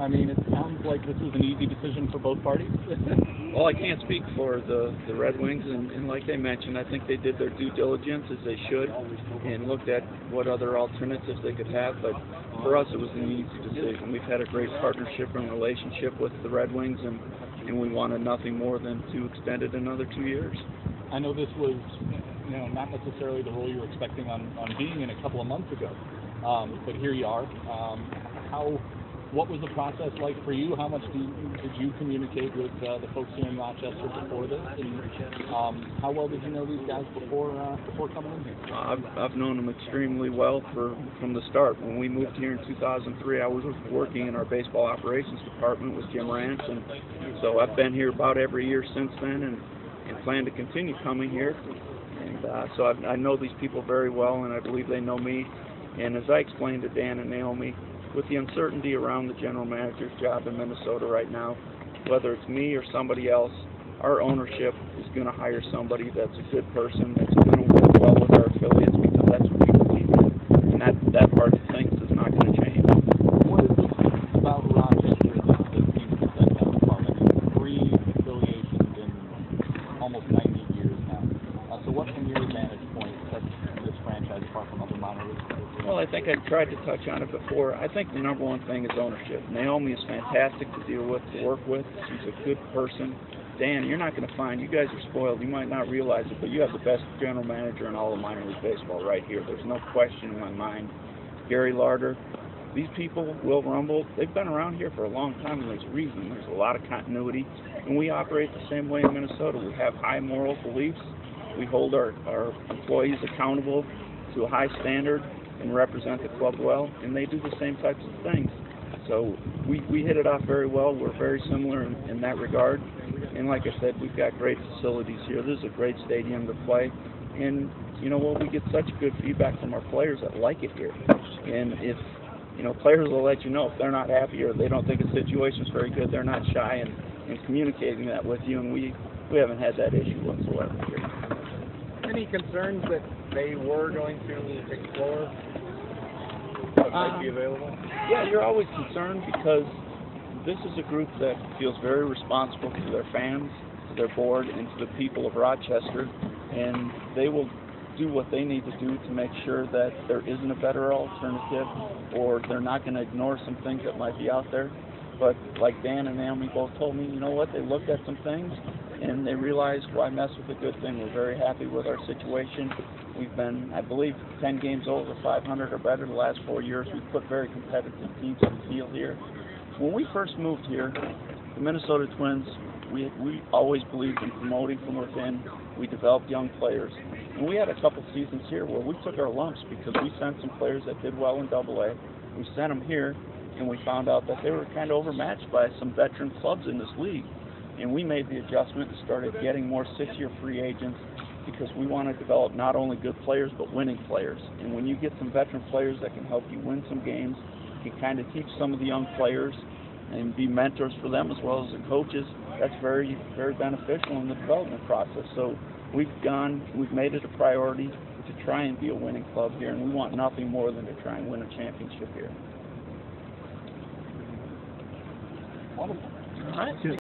I mean, it sounds like this was an easy decision for both parties. Well, I can't speak for the, the Red Wings, and, and like they mentioned, I think they did their due diligence as they should, and looked at what other alternatives they could have. But for us, it was an easy decision. We've had a great partnership and relationship with the Red Wings, and, and we wanted nothing more than to extend it another two years. I know this was, you know, not necessarily the role you were expecting on, on being in a couple of months ago, um, but here you are. Um, how, what was the process like for you? How much do you, did you communicate with uh, the folks here in Rochester before this? And um, how well did you know these guys before uh, before coming in here? I've, I've known them extremely well for from the start. When we moved here in 2003, I was working in our baseball operations department with Jim Rantz, and so I've been here about every year since then, and, and plan to continue coming here. And uh, so I, I know these people very well, and I believe they know me. And as I explained to Dan and Naomi, with the uncertainty around the general manager's job in Minnesota right now, whether it's me or somebody else, our ownership is going to hire somebody that's a good person, that's going to work well with our affiliates because that's what we believe in. And that, that part of things is not going to change. What is it about Rochester that that seems to set them apart? I mean, three affiliations in almost 90 years now. Uh, so what, from your vantage point, sets this franchise apart from other minor leagues? Well, I think I tried to touch on it before. I think the number one thing is ownership. Naomi is fantastic to deal with, to work with. She's a good person. Dan, you're not going to find, you guys are spoiled. You might not realize it, but you have the best general manager in all of minor league baseball right here. There's no question in my mind. Gary Larder, these people, Will Rumbold, they've been around here for a long time, and there's a reason. There's a lot of continuity, and we operate the same way in Minnesota. We have high moral beliefs. We hold our, our employees accountable to a high standard and represent the club well, and they do the same types of things. So we, we hit it off very well. We're very similar in, in that regard. And like I said, we've got great facilities here. This is a great stadium to play. And you know what? We get such good feedback from our players that like it here. And if you know, players will let you know if they're not happy or they don't think a situation's very good, they're not shy in, in communicating that with you. And we we haven't had that issue whatsoever here. Any concerns that they were going to explore what might be Um, available? Yeah, you're always concerned because this is a group that feels very responsible to their fans, to their board, and to the people of Rochester, and they will do what they need to do to make sure that there isn't a better alternative, or they're not going to ignore some things that might be out there. But like Dan and Naomi both told me, you know what? They looked at some things and they realized why mess with a good thing. We're very happy with our situation. We've been, I believe, 10 games over 500 or better the last four years. We've put very competitive teams on the field here. When we first moved here, the Minnesota Twins, we, we always believed in promoting from within. We developed young players. And we had a couple seasons here where we took our lumps because we sent some players that did well in Double A. We sent them here, and we found out that they were kind of overmatched by some veteran clubs in this league. And we made the adjustment and started getting more six-year free agents because we want to develop not only good players but winning players. And when you get some veteran players that can help you win some games, can kind of teach some of the young players and be mentors for them as well as the coaches. That's very, very beneficial in the development process. So we've gone, we've made it a priority to try and be a winning club here, and we want nothing more than to try and win a championship here. All right.